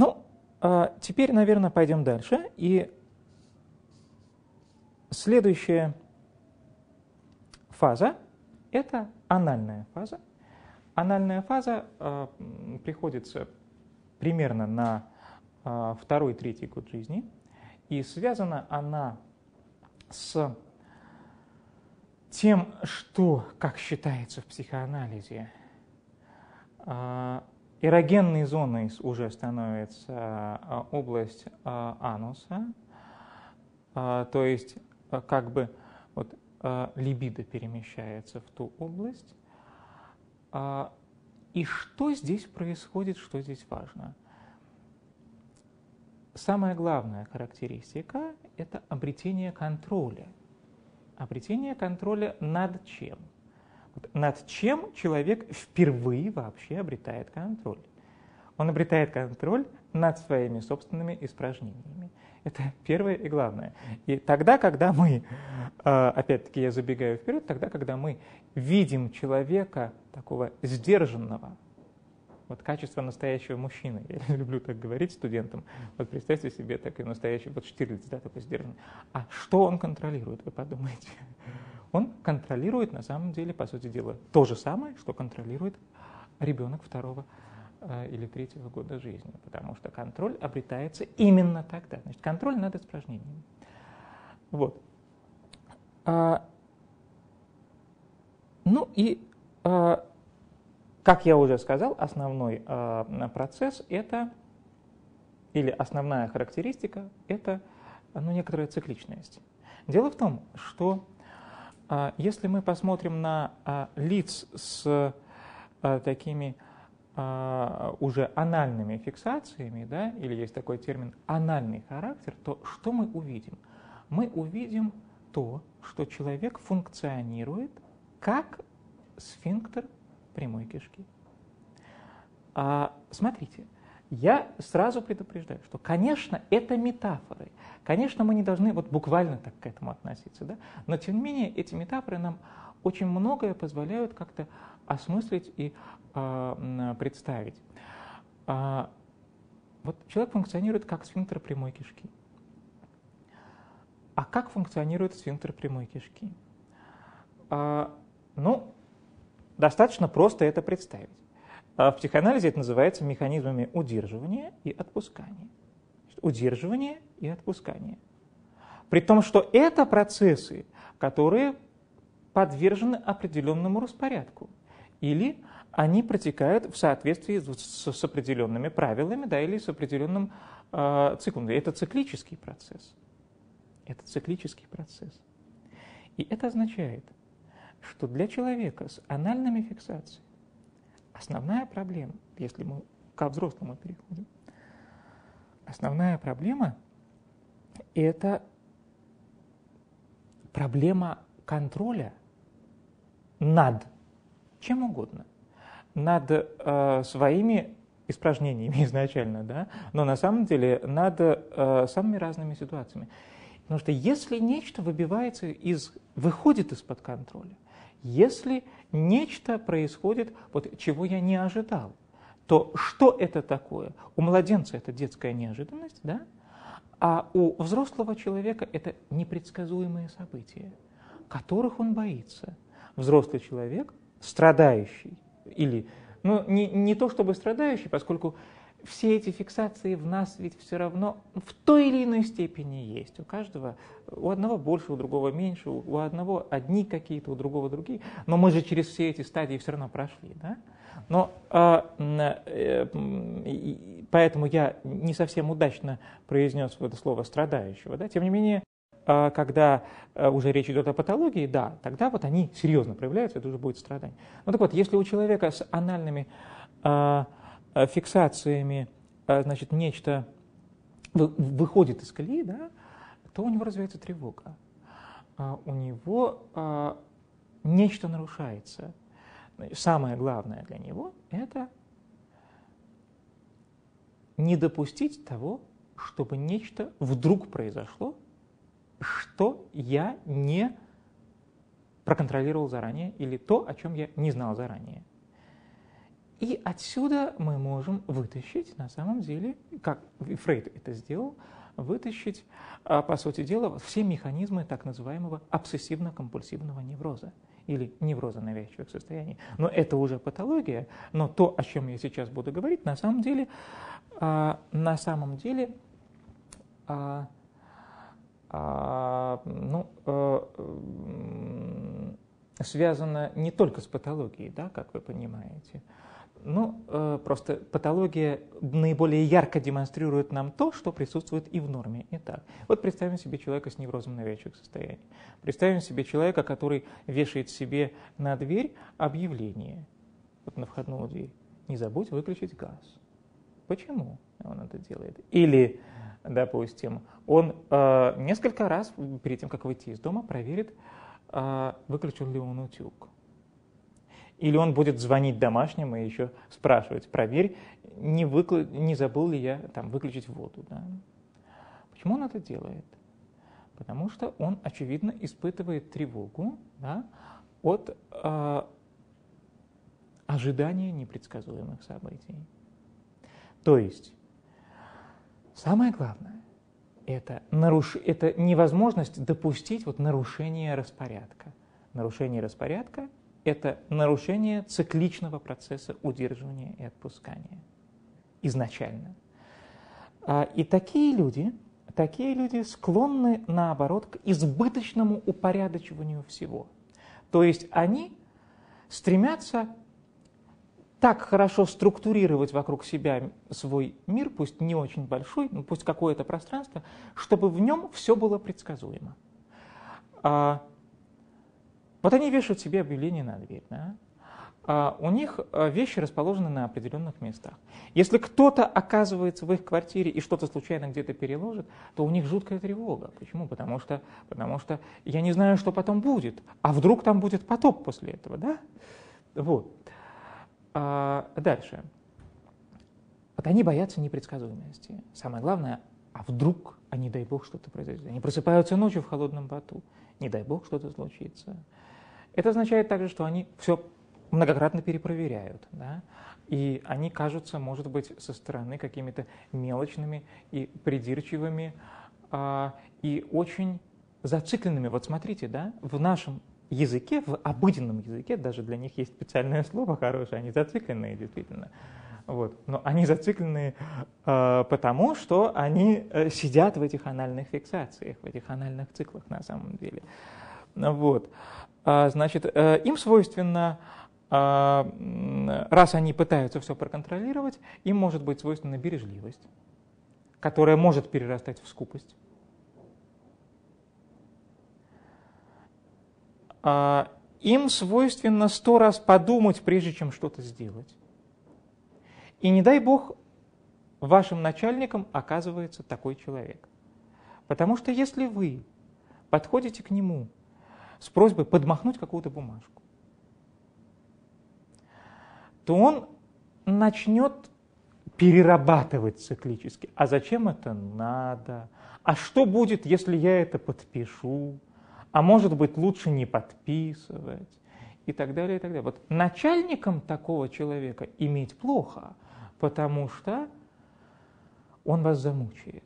Ну, а теперь, наверное, пойдем дальше. И следующая фаза – это анальная фаза. Анальная фаза э, приходится примерно на э, второй-третий год жизни, и связана она с тем, что, как считается в психоанализе, э, эрогенной зоной уже становится э, область э, ануса, э, то есть как бы вот, либидо перемещается в ту область, а, и что здесь происходит, что здесь важно? Самая главная характеристика – это обретение контроля. Обретение контроля над чем? Над чем человек впервые вообще обретает контроль? Он обретает контроль над своими собственными испражнениями. Это первое и главное. И тогда, когда мы, а, опять-таки я забегаю вперед, тогда, когда мы видим человека такого сдержанного, вот качество настоящего мужчины. Я люблю так говорить студентам. Вот представьте себе такой настоящий, вот Штирлиц, да, такой сдержанный. А что он контролирует, вы подумайте? Он контролирует, на самом деле, по сути дела, то же самое, что контролирует ребенок второго э, или третьего года жизни, потому что контроль обретается именно тогда. Значит, контроль над испражнением. Вот. А, ну и, а, как я уже сказал, основной а, процесс это, или основная характеристика, это ну, некоторая цикличность. Дело в том, что если мы посмотрим на лиц с такими уже анальными фиксациями, да, или есть такой термин анальный характер, то что мы увидим? Мы увидим то, что человек функционирует как сфинктер прямой кишки. А, смотрите, я сразу предупреждаю, что, конечно, это метафоры. Конечно, мы не должны вот буквально так к этому относиться, да? но тем не менее эти метафоры нам очень многое позволяют как-то осмыслить и э, представить. А, вот человек функционирует как сфинктер прямой кишки. А как функционирует сфинктер прямой кишки? А, ну, достаточно просто это представить. А в психоанализе это называется механизмами удерживания и отпускания. Удерживание и отпускание. При том, что это процессы, которые подвержены определенному распорядку. Или они протекают в соответствии с, с определенными правилами да, или с определенным э, циклом. Это циклический процесс. Это циклический процесс. И это означает, что для человека с анальными фиксациями основная проблема, если мы ко взрослому переходим, основная проблема – это проблема контроля над чем угодно, над э, своими испражнениями изначально, да, но на самом деле над э, самыми разными ситуациями. Потому что если нечто выбивается из, выходит из-под контроля, если нечто происходит, вот, чего я не ожидал, то что это такое? У младенца это детская неожиданность, да? а у взрослого человека это непредсказуемые события, которых он боится. Взрослый человек, страдающий, или, ну, не, не то чтобы страдающий, поскольку все эти фиксации в нас ведь все равно в той или иной степени есть. У каждого, у одного больше, у другого меньше, у одного одни какие-то, у другого другие. Но мы же через все эти стадии все равно прошли. Да? Но э, э, поэтому я не совсем удачно произнес это слово страдающего. Да? Тем не менее, э, когда э, уже речь идет о патологии, да, тогда вот они серьезно проявляются, это уже будет страдание. Ну так вот, если у человека с анальными Э, фиксациями, э, значит, нечто выходит из колеи, да, то у него развивается тревога. А у него а, нечто нарушается. Самое главное для него – это не допустить того, чтобы нечто вдруг произошло, что я не проконтролировал заранее, или то, о чем я не знал заранее. И отсюда мы можем вытащить, на самом деле, как Фрейд это сделал, вытащить, а, по сути дела, все механизмы так называемого обсессивно-компульсивного невроза или невроза навязчивых состояний. Но это уже патология, но то, о чем я сейчас буду говорить, на самом деле, а, на самом деле а, ну, э, связано не только с патологией, да, как вы понимаете, ну, э, просто патология наиболее ярко демонстрирует нам то, что присутствует и в норме. Итак, вот представим себе человека с неврозом навязчивых состояний. Представим себе человека, который вешает себе на дверь объявление, вот на входную дверь. Не забудь выключить газ. Почему он это делает? Или, допустим, он э, несколько раз перед тем, как выйти из дома, проверит, э, выключил ли он утюг или он будет звонить домашним и еще спрашивать, проверь, не, выкл... не забыл ли я там, выключить воду. Да? Почему он это делает? Потому что он, очевидно, испытывает тревогу да, от э, ожидания непредсказуемых событий. То есть, самое главное, это, наруш... это невозможность допустить вот нарушение распорядка. Нарушение распорядка – это нарушение цикличного процесса удерживания и отпускания изначально. А, и такие люди, такие люди склонны, наоборот, к избыточному упорядочиванию всего. То есть они стремятся так хорошо структурировать вокруг себя свой мир, пусть не очень большой, но пусть какое-то пространство, чтобы в нем все было предсказуемо. А, вот они вешают себе объявление на дверь. Да? А у них э, вещи расположены на определенных местах. Если кто-то оказывается в их квартире и что-то случайно где-то переложит, то у них жуткая тревога. Почему? Потому что, потому что я не знаю, что потом будет. А вдруг там будет потоп после этого, да? Вот. А дальше. Вот они боятся непредсказуемости. Самое главное, а вдруг, а не дай бог, что-то произойдет. Они просыпаются ночью в холодном поту. Не дай бог, что-то случится. Это означает также, что они все многократно перепроверяют. Да? И они кажутся, может быть, со стороны какими-то мелочными и придирчивыми, а, и очень зацикленными. Вот смотрите, да, в нашем языке, в обыденном языке, даже для них есть специальное слово хорошее, они зацикленные действительно. Вот. Но они зациклены э, потому, что они э, сидят в этих анальных фиксациях, в этих анальных циклах на самом деле. Вот. А, значит, э, им свойственно, а, раз они пытаются все проконтролировать, им может быть свойственна бережливость, которая может перерастать в скупость. А, им свойственно сто раз подумать, прежде чем что-то сделать. И не дай бог, вашим начальником оказывается такой человек. Потому что если вы подходите к нему с просьбой подмахнуть какую-то бумажку, то он начнет перерабатывать циклически. А зачем это надо? А что будет, если я это подпишу? А может быть, лучше не подписывать? И так далее, и так далее. Вот начальником такого человека иметь плохо, потому что он вас замучает.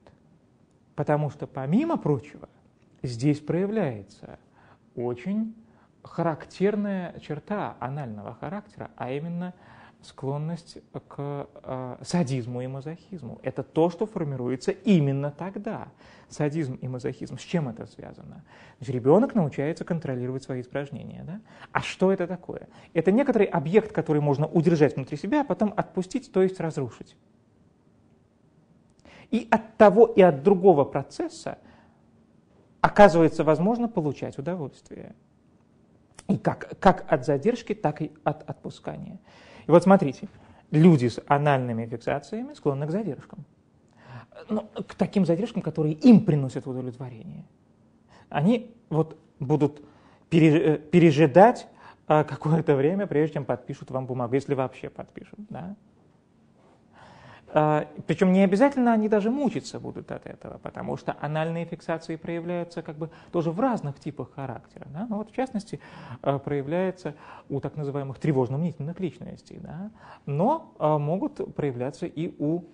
Потому что, помимо прочего, здесь проявляется очень характерная черта анального характера, а именно склонность к э, садизму и мазохизму. Это то, что формируется именно тогда. Садизм и мазохизм. С чем это связано? Значит, ребенок научается контролировать свои испражнения. Да? А что это такое? Это некоторый объект, который можно удержать внутри себя, а потом отпустить, то есть разрушить. И от того и от другого процесса оказывается возможно получать удовольствие. И как, как от задержки, так и от отпускания. И вот смотрите, люди с анальными фиксациями склонны к задержкам. Ну, к таким задержкам, которые им приносят удовлетворение. Они вот будут э, пережидать э, какое-то время, прежде чем подпишут вам бумагу, если вообще подпишут. Да? А, Причем не обязательно они даже мучиться будут от этого, потому что анальные фиксации проявляются как бы тоже в разных типах характера. Да? Ну вот в частности а, проявляется у так называемых тревожно-мнительных личностей, да? но а, могут проявляться и у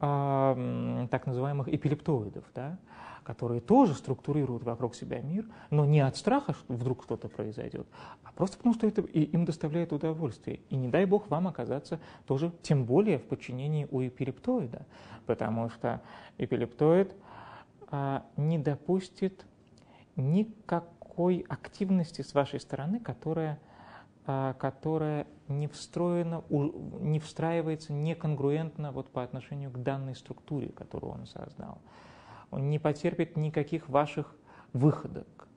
так называемых эпилептоидов. Да? Которые тоже структурируют вокруг себя мир, но не от страха, что вдруг что-то произойдет, а просто потому, что это им доставляет удовольствие. И не дай бог вам оказаться тоже, тем более, в подчинении у эпилептоида, потому что эпилептоид а, не допустит никакой активности с вашей стороны, которая а, которая не встроена, не встраивается неконгруентно вот по отношению к данной структуре, которую он создал он не потерпит никаких ваших выходок,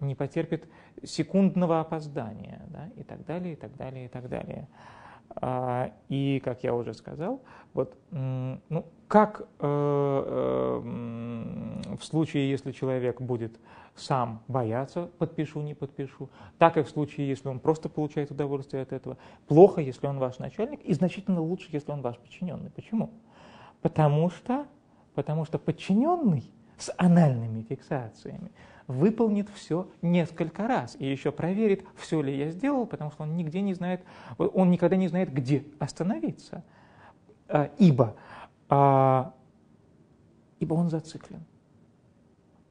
не потерпит секундного опоздания, да, и так далее, и так далее, и так далее. А, и, как я уже сказал, вот, ну, как э, э, в случае, если человек будет сам бояться, подпишу, не подпишу, так и в случае, если он просто получает удовольствие от этого. Плохо, если он ваш начальник, и значительно лучше, если он ваш подчиненный. Почему? Потому что Потому что подчиненный с анальными фиксациями выполнит все несколько раз и еще проверит, все ли я сделал, потому что он нигде не знает, он никогда не знает, где остановиться, а, ибо, а, ибо он зациклен.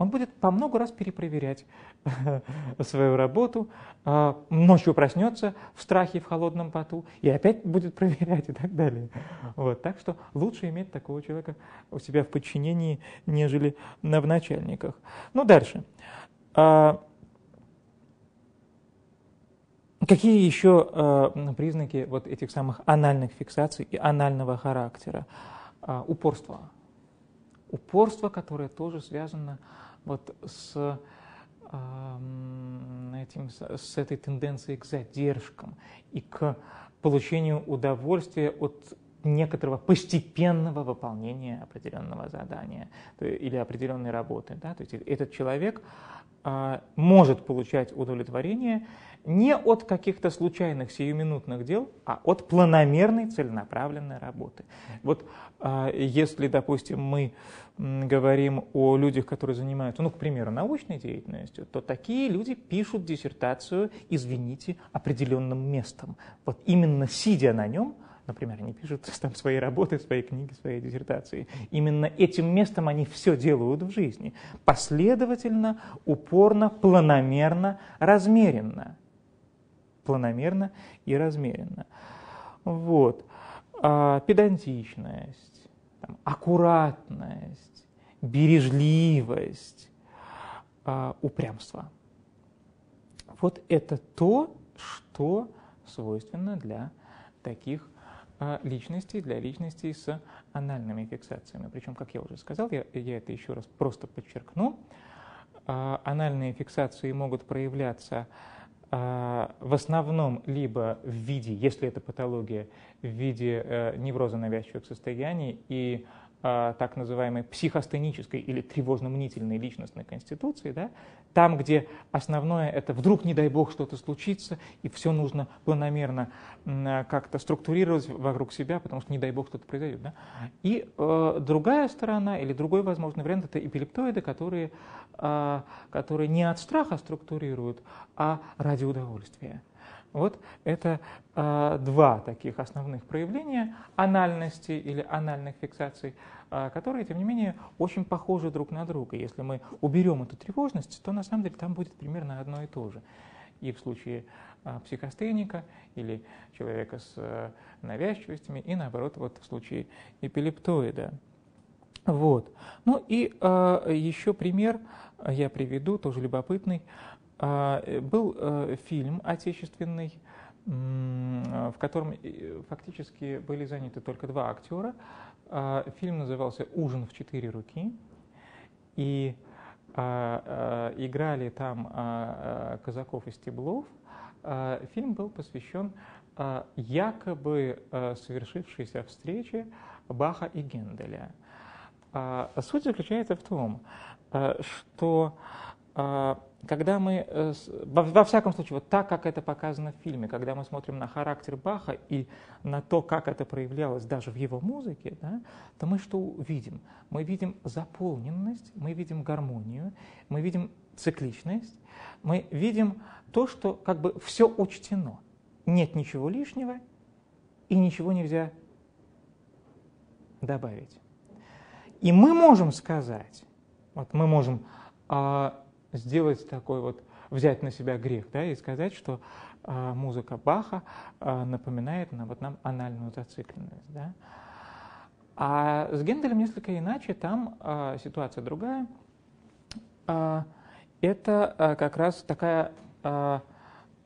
Он будет по много раз перепроверять свою работу, а, ночью проснется в страхе, в холодном поту, и опять будет проверять и так далее. Вот, так что лучше иметь такого человека у себя в подчинении, нежели в начальниках. Ну, дальше. А, какие еще а, признаки вот этих самых анальных фиксаций и анального характера? Упорство. Упорство, которое тоже связано вот с этим, с этой тенденцией к задержкам и к получению удовольствия от некоторого постепенного выполнения определенного задания или определенной работы. Да? То есть этот человек а, может получать удовлетворение не от каких-то случайных сиюминутных дел, а от планомерной целенаправленной работы. Вот а, если, допустим, мы говорим о людях, которые занимаются, ну, к примеру, научной деятельностью, то такие люди пишут диссертацию, извините, определенным местом. Вот именно сидя на нем, например, они пишут там свои работы, свои книги, свои диссертации. Именно этим местом они все делают в жизни. Последовательно, упорно, планомерно, размеренно. Планомерно и размеренно. Вот. А, педантичность, аккуратность, бережливость, а, упрямство. Вот это то, что свойственно для таких а, личностей, для личностей с анальными фиксациями. Причем, как я уже сказал, я, я это еще раз просто подчеркну, анальные фиксации могут проявляться в основном либо в виде, если это патология, в виде э, невроза навязчивых состояний и а, так называемой психостенической или тревожно-мнительной личностной конституции, да, там, где основное это вдруг, не дай бог, что-то случится, и все нужно планомерно как-то структурировать вокруг себя, потому что, не дай бог, что-то произойдет. Да? И э, другая сторона или другой возможный вариант – это эпилептоиды, которые, э, которые не от страха структурируют, а ради удовольствия. Вот это э, два таких основных проявления анальности или анальных фиксаций, э, которые, тем не менее, очень похожи друг на друга. Если мы уберем эту тревожность, то на самом деле там будет примерно одно и то же. И в случае э, психостеника или человека с э, навязчивостями, и наоборот, вот в случае эпилептоида. Вот. Ну и э, еще пример я приведу, тоже любопытный. А, э, был э, фильм отечественный, в котором э, фактически были заняты только два актера. А, фильм назывался «Ужин в четыре руки». И а, играли там Казаков и Стеблов. Фильм был посвящен якобы совершившейся встрече Баха и Генделя. Суть заключается в том, что а, когда мы, э, во, всяком случае, вот так, как это показано в фильме, когда мы смотрим на характер Баха и на то, как это проявлялось даже в его музыке, да, то мы что видим? Мы видим заполненность, мы видим гармонию, мы видим цикличность, мы видим то, что как бы все учтено. Нет ничего лишнего и ничего нельзя добавить. И мы можем сказать, вот мы можем а, сделать такой вот, взять на себя грех, да, и сказать, что а, музыка Баха а, напоминает нам, вот нам анальную зацикленность, да. А с Генделем несколько иначе, там а, ситуация другая. А, это а, как раз такая, а,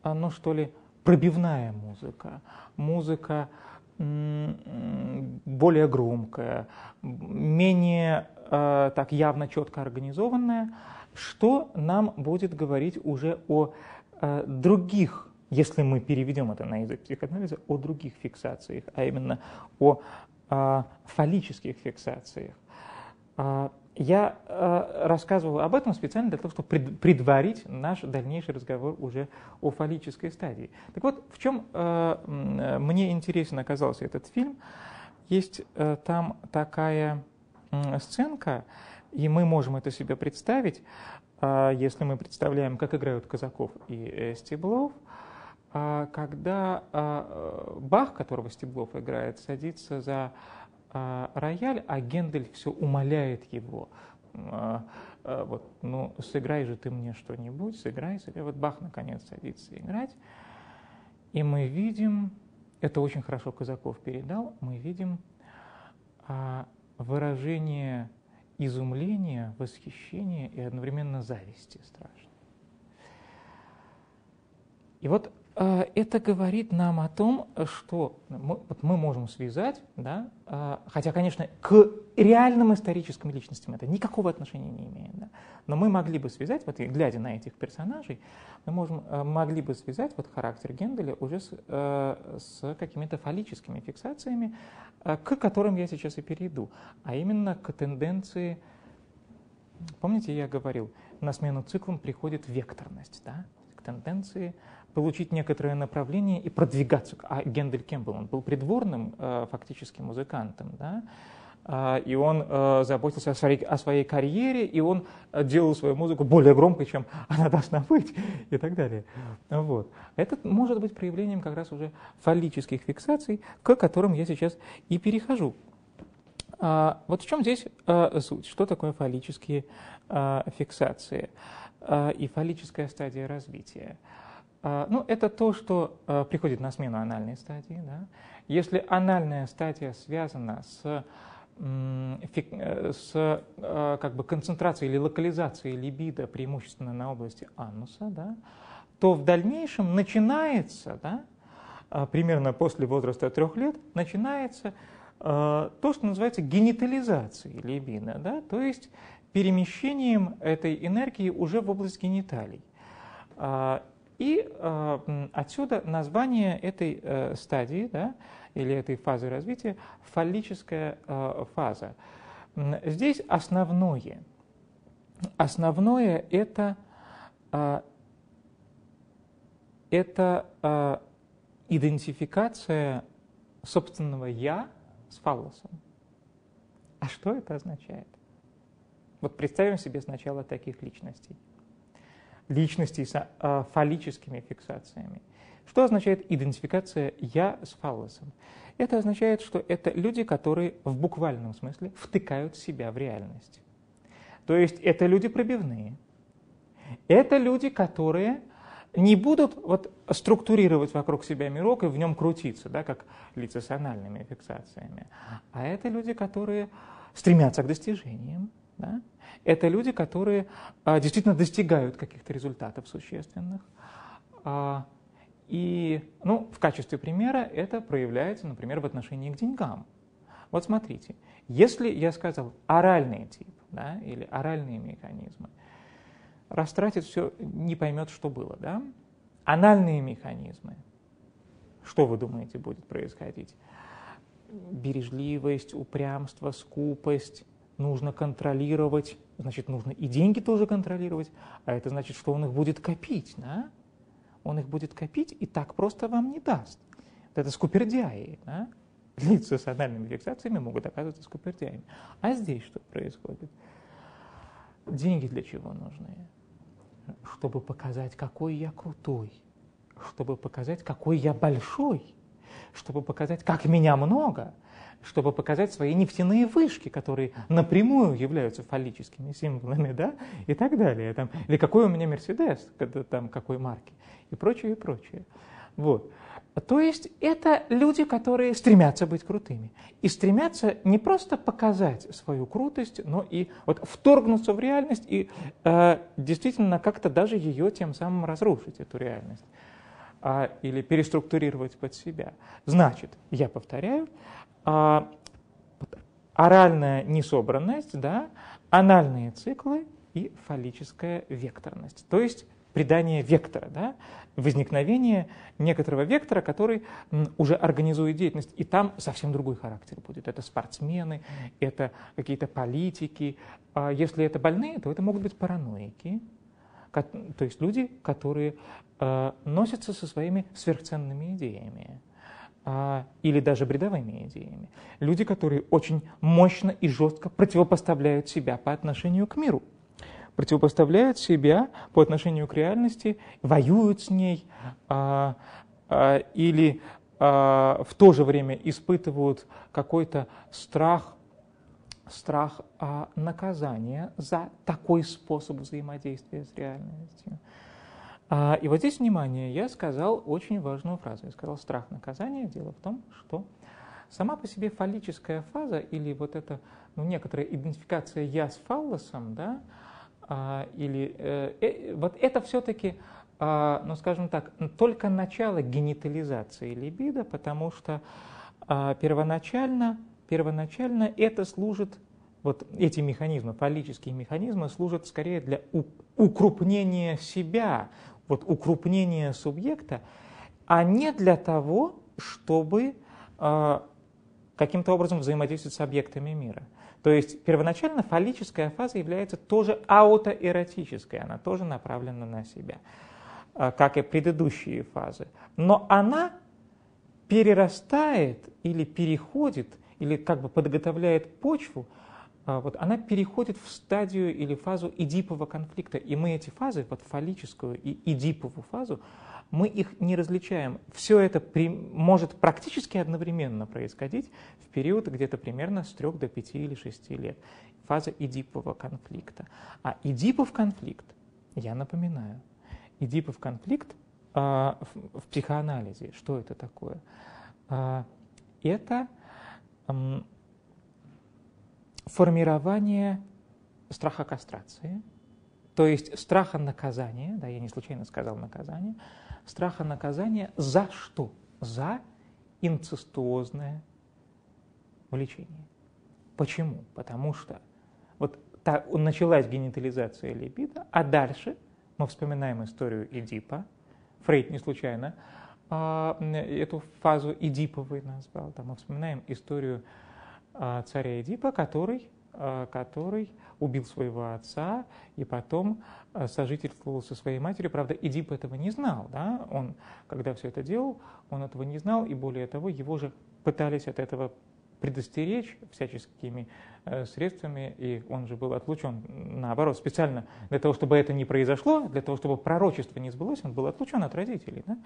ну что ли, пробивная музыка, музыка более громкая, менее а, так явно четко организованная, что нам будет говорить уже о э, других, если мы переведем это на язык психоанализа, о других фиксациях, а именно о э, фаллических фиксациях. Э, я э, рассказывал об этом специально для того, чтобы пред, предварить наш дальнейший разговор уже о фаллической стадии. Так вот, в чем э, мне интересен оказался этот фильм, есть э, там такая э, сценка, и мы можем это себе представить, а, если мы представляем, как играют казаков и стеблов, а, когда а, Бах, которого Стеблов играет, садится за рояль, а Гендель все умоляет его. Вот, ну, сыграй же ты мне что-нибудь, сыграй, сыграй. Вот Бах, наконец, садится играть. И мы видим, это очень хорошо Казаков передал, мы видим выражение изумления, восхищения и одновременно зависти страшно. И вот это говорит нам о том, что мы, вот мы можем связать, да, э, хотя, конечно, к реальным историческим личностям это никакого отношения не имеет, да, но мы могли бы связать, вот глядя на этих персонажей, мы можем, э, могли бы связать вот характер Генделя уже с, с какими-то фаллическими фиксациями, к которым я сейчас и перейду, а именно к тенденции Помните, я говорил, на смену циклам приходит векторность, да, тенденции получить некоторое направление и продвигаться. А Гендель кем был? Он был придворным э, фактически музыкантом, да, э, и он э, заботился о своей, о своей карьере, и он делал свою музыку более громкой, чем она должна быть, и так далее. Вот. Это может быть проявлением как раз уже фаллических фиксаций, к которым я сейчас и перехожу. Вот в чем здесь суть? Что такое фаллические фиксации и фаллическая стадия развития? Ну, это то, что приходит на смену анальной стадии. Да? Если анальная стадия связана с с как бы концентрацией или локализацией либидо преимущественно на области ануса, да, то в дальнейшем начинается, да, примерно после возраста трех лет, начинается Э, то, что называется генитализацией либидо, да, то есть перемещением этой энергии уже в область гениталий. Э, и э, отсюда название этой стадии да, или этой фазы развития фаллическая фаза. Здесь основное, основное это, это идентификация собственного «я» с фаллосом. А что это означает? Вот представим себе сначала таких личностей. Личностей с э, фаллическими фиксациями. Что означает идентификация «я» с фаллосом? Это означает, что это люди, которые в буквальном смысле втыкают себя в реальность. То есть это люди пробивные. Это люди, которые не будут вот структурировать вокруг себя мирок и в нем крутиться, да, как лица фиксациями. А это люди, которые стремятся к достижениям. Да? Это люди, которые а, действительно достигают каких-то результатов существенных. А, и ну, в качестве примера это проявляется, например, в отношении к деньгам. Вот смотрите, если я сказал оральный тип да, или оральные механизмы – растратит все, не поймет, что было. Да? Анальные механизмы. Что вы думаете будет происходить? Бережливость, упрямство, скупость, нужно контролировать значит, нужно и деньги тоже контролировать, а это значит, что он их будет копить, да? Он их будет копить и так просто вам не даст. Вот это скупердяи, да? Лица с анальными фиксациями могут оказываться скупердяями. А здесь что происходит? Деньги для чего нужны? Чтобы показать, какой я крутой, чтобы показать, какой я большой, чтобы показать, как меня много, чтобы показать свои нефтяные вышки, которые напрямую являются фаллическими символами, да, и так далее. Там, или какой у меня Мерседес, там, какой марки, и прочее, и прочее. Вот. То есть это люди, которые стремятся быть крутыми. И стремятся не просто показать свою крутость, но и вот вторгнуться в реальность и э, действительно как-то даже ее тем самым разрушить, эту реальность. А, или переструктурировать под себя. Значит, я повторяю, а, оральная несобранность, да, анальные циклы и фаллическая векторность. То есть придание вектора, да, возникновение некоторого вектора, который уже организует деятельность, и там совсем другой характер будет. Это спортсмены, это какие-то политики. А если это больные, то это могут быть параноики, то есть люди, которые э, носятся со своими сверхценными идеями а, или даже бредовыми идеями. Люди, которые очень мощно и жестко противопоставляют себя по отношению к миру, противопоставляют себя по отношению к реальности, воюют с ней а, или в то же время испытывают какой-то страх, страх а, наказания за такой способ взаимодействия с реальностью. А, и вот здесь, внимание, я сказал очень важную фразу. Я сказал страх наказания. Дело в том, что сама по себе фаллическая фаза или вот эта ну, некоторая идентификация «я» с фаллосом, да, а, или э, э, вот это все-таки, а, ну скажем так, только начало генитализации либидо, потому что а, первоначально, первоначально это служит, вот эти механизмы, фаллические механизмы служат скорее для укрупнения себя, вот укрупнение субъекта, а не для того, чтобы э, каким-то образом взаимодействовать с объектами мира. То есть первоначально фаллическая фаза является тоже аутоэротической, она тоже направлена на себя, э, как и предыдущие фазы. Но она перерастает или переходит, или как бы подготовляет почву а, вот она переходит в стадию или фазу идипового конфликта. И мы эти фазы, вот фаллическую и идиповую фазу, мы их не различаем. Все это при, может практически одновременно происходить в период где-то примерно с 3 до 5 или 6 лет. Фаза идипового конфликта. А идипов конфликт, я напоминаю, идипов конфликт а, в, в психоанализе, что это такое? А, это формирование страха кастрации, то есть страха наказания, да, я не случайно сказал наказание, страха наказания за что? За инцестуозное влечение. Почему? Потому что вот та, началась генитализация либидо, а дальше мы вспоминаем историю Эдипа. Фрейд не случайно эту фазу Эдиповой назвал. Да, мы вспоминаем историю а, царя Эдипа, который, а, который убил своего отца и потом а, сожительствовал со своей матерью. Правда, Эдип этого не знал. Да? Он, когда все это делал, он этого не знал, и более того, его же пытались от этого предостеречь всяческими э, средствами, и он же был отлучен, наоборот, специально для того, чтобы это не произошло, для того, чтобы пророчество не сбылось, он был отлучен от родителей. Да?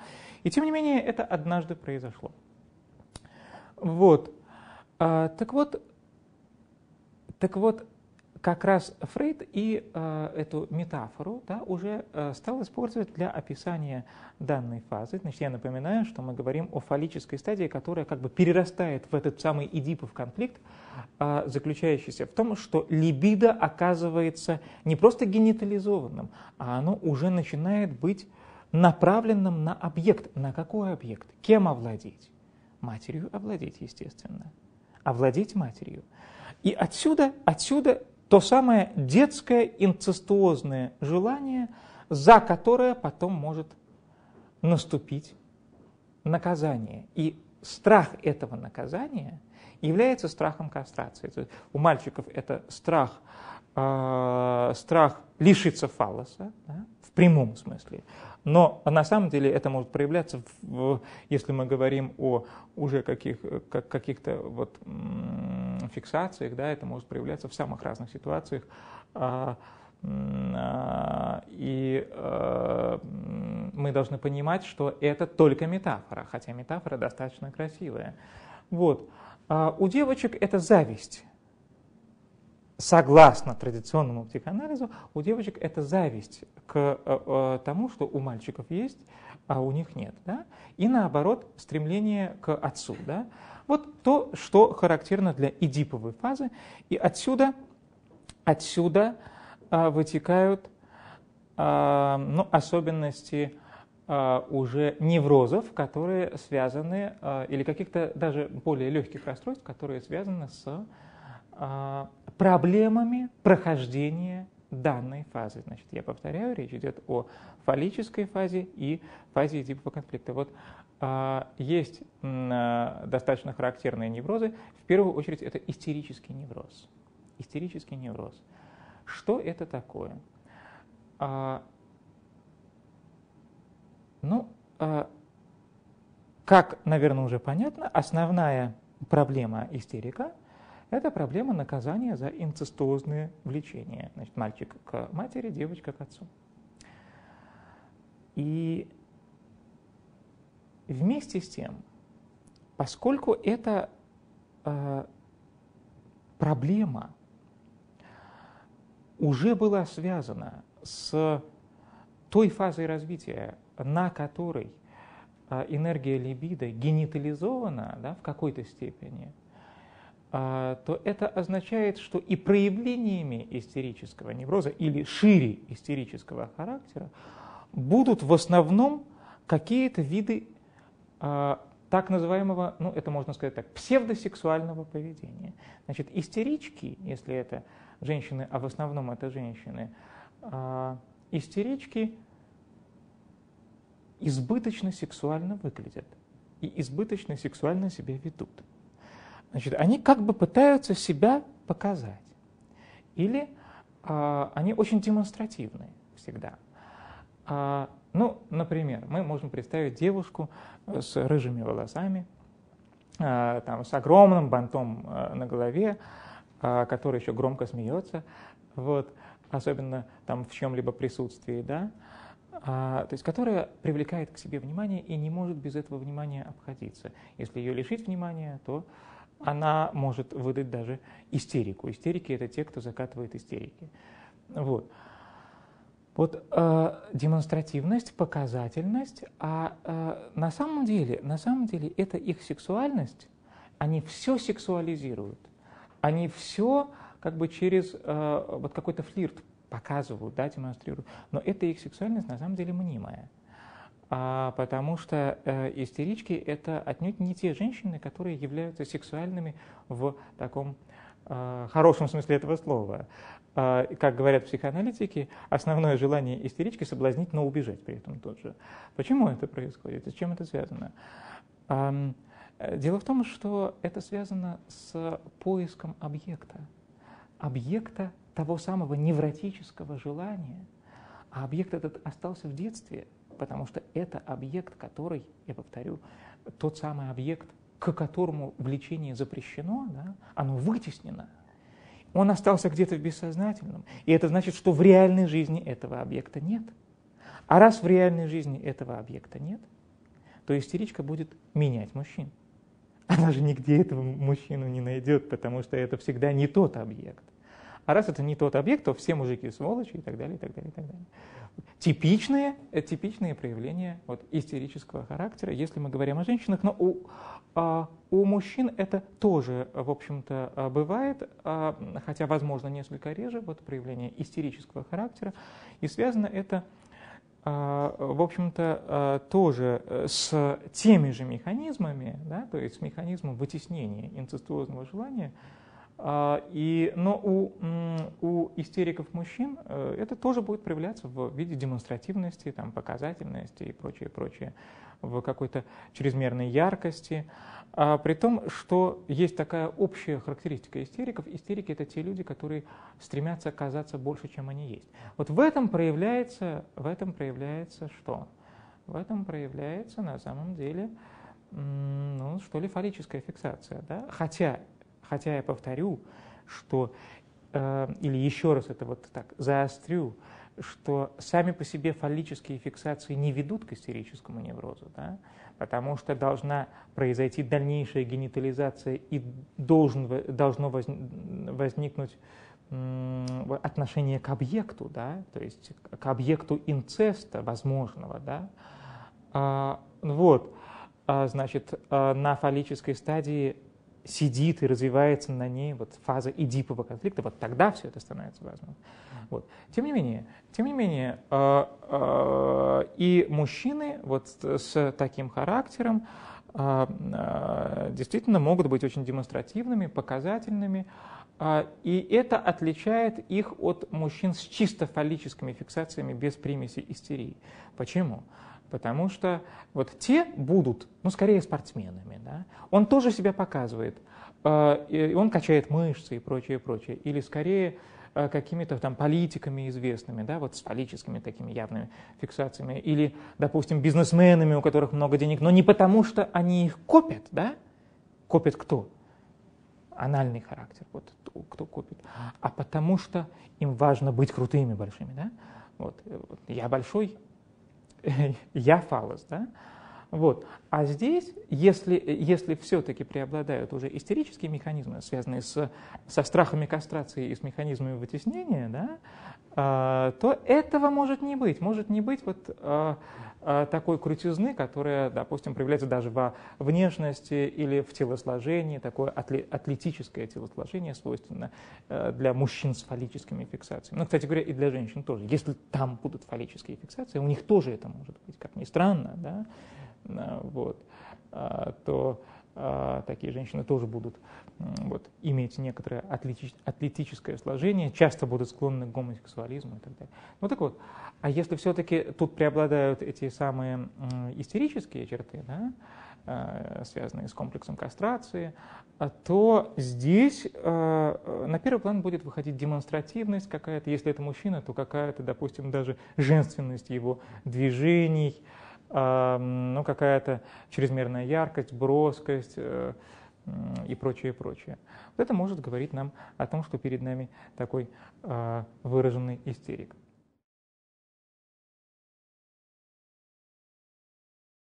И тем не менее, это однажды произошло. Вот. А, так вот, так вот, как раз Фрейд и э, эту метафору да, уже э, стал использовать для описания данной фазы. Значит, я напоминаю, что мы говорим о фаллической стадии, которая как бы перерастает в этот самый Эдипов конфликт, э, заключающийся в том, что либидо оказывается не просто генитализованным, а оно уже начинает быть направленным на объект. На какой объект? Кем овладеть? Матерью овладеть, естественно овладеть матерью. И отсюда, отсюда то самое детское инцестуозное желание, за которое потом может наступить наказание. И страх этого наказания является страхом кастрации. То есть у мальчиков это страх, э, страх лишиться фалоса, да, в прямом смысле. Но на самом деле это может проявляться, в, если мы говорим о уже каких, как, каких-то вот, фиксациях, да, это может проявляться в самых разных ситуациях. А, а, и а, мы должны понимать, что это только метафора, хотя метафора достаточно красивая. Вот. А у девочек это зависть. Согласно традиционному психоанализу, у девочек это зависть к э, э, тому, что у мальчиков есть, а у них нет. Да? И наоборот, стремление к отцу. Да? Вот то, что характерно для эдиповой фазы. И отсюда, отсюда а, вытекают а, ну, особенности а, уже неврозов, которые связаны, или каких-то даже более легких расстройств, которые связаны с проблемами прохождения данной фазы. Значит, я повторяю, речь идет о фаллической фазе и фазе эдипового конфликта. Вот а, есть а, достаточно характерные неврозы. В первую очередь это истерический невроз. Истерический невроз. Что это такое? А, ну, а, как, наверное, уже понятно, основная проблема истерика – это проблема наказания за инцестуозные влечения. Значит, мальчик к матери, девочка к отцу. И вместе с тем, поскольку эта э, проблема уже была связана с той фазой развития, на которой а, энергия либидо генитализована да, в какой-то степени, то это означает, что и проявлениями истерического невроза или шире истерического характера будут в основном какие-то виды а, так называемого, ну это можно сказать так, псевдосексуального поведения. Значит, истерички, если это женщины, а в основном это женщины, истерички избыточно сексуально выглядят и избыточно сексуально себя ведут. Значит, они как бы пытаются себя показать. Или а, они очень демонстративные всегда. А, ну, например, мы можем представить девушку с рыжими волосами, а, там, с огромным бантом а, на голове, а, который еще громко смеется, вот, особенно там в чем-либо присутствии, да, а, то есть которая привлекает к себе внимание и не может без этого внимания обходиться. Если ее лишить внимания, то она может выдать даже истерику. Истерики – это те, кто закатывает истерики. Вот. Вот э, демонстративность, показательность, а э, на самом деле, на самом деле это их сексуальность, они все сексуализируют, они все как бы через э, вот какой-то флирт показывают, да, демонстрируют. Но это их сексуальность на самом деле мнимая. А, потому что э, истерички – это отнюдь не те женщины, которые являются сексуальными в таком э, хорошем смысле этого слова. Э, как говорят психоаналитики, основное желание истерички – соблазнить, но убежать при этом тот же. Почему это происходит и с чем это связано? Э, дело в том, что это связано с поиском объекта. Объекта того самого невротического желания, а объект этот остался в детстве, потому что это объект, который, я повторю, тот самый объект, к которому влечение запрещено, да, оно вытеснено. Он остался где-то в бессознательном. И это значит, что в реальной жизни этого объекта нет. А раз в реальной жизни этого объекта нет, то истеричка будет менять мужчин. Она же нигде этого мужчину не найдет, потому что это всегда не тот объект. А раз это не тот объект, то все мужики сволочи и так далее, и так далее, и так далее. Типичные, э, типичные проявления вот, истерического характера, если мы говорим о женщинах, но у, а, у мужчин это тоже, в общем-то, а, бывает, а, хотя, возможно, несколько реже, вот проявление истерического характера, и связано это а, в общем-то, а, тоже с теми же механизмами, да, то есть с механизмом вытеснения инцестуозного желания, и, но у, у истериков мужчин э, это тоже будет проявляться в виде демонстративности, там, показательности и прочее, прочее, в какой-то чрезмерной яркости. А, при том, что есть такая общая характеристика истериков. Истерики — это те люди, которые стремятся казаться больше, чем они есть. Вот в этом проявляется, в этом проявляется что? В этом проявляется на самом деле, ну, что ли, фаллическая фиксация. Да? Хотя Хотя я повторю, что, э, или еще раз это вот так заострю, что сами по себе фаллические фиксации не ведут к истерическому неврозу, да? потому что должна произойти дальнейшая генитализация и должен, должно возникнуть отношение к объекту, да? то есть к объекту инцеста возможного. Да? А, вот, а, значит, а, на фаллической стадии сидит и развивается на ней вот фаза эдипового конфликта, вот тогда все это становится возможным. Вот. Тем не менее, тем не менее, э, э, и мужчины вот с таким характером э, э, действительно могут быть очень демонстративными, показательными, э, и это отличает их от мужчин с чисто фаллическими фиксациями без примеси истерии. Почему? Потому что вот те будут, ну, скорее спортсменами. Да? Он тоже себя показывает. А, и он качает мышцы и прочее, прочее. Или скорее а, какими-то там политиками известными, да, вот с фаллическими такими явными фиксациями, или, допустим, бизнесменами, у которых много денег, но не потому, что они их копят, да, копят кто? Анальный характер, вот кто копит, а потому что им важно быть крутыми большими, да, вот, вот я большой, я фалос, да? Вот. А здесь, если, если все-таки преобладают уже истерические механизмы, связанные с, со страхами кастрации и с механизмами вытеснения, да, а, то этого может не быть. Может не быть вот а, такой крутизны, которая, допустим, проявляется даже во внешности или в телосложении, такое атлетическое телосложение свойственно для мужчин с фаллическими фиксациями. Ну, кстати говоря, и для женщин тоже. Если там будут фаллические фиксации, у них тоже это может быть, как ни странно, да, вот, то такие женщины тоже будут вот, иметь некоторое атлетическое сложение, часто будут склонны к гомосексуализму и так далее. Ну так вот, а если все-таки тут преобладают эти самые истерические черты, да, а, связанные с комплексом кастрации, а, то здесь на первый план будет выходить демонстративность какая-то, если это мужчина, то какая-то, допустим, даже женственность его движений, ну, какая-то чрезмерная яркость, броскость э, и прочее, прочее. Вот это может говорить нам о том, что перед нами такой а, выраженный истерик.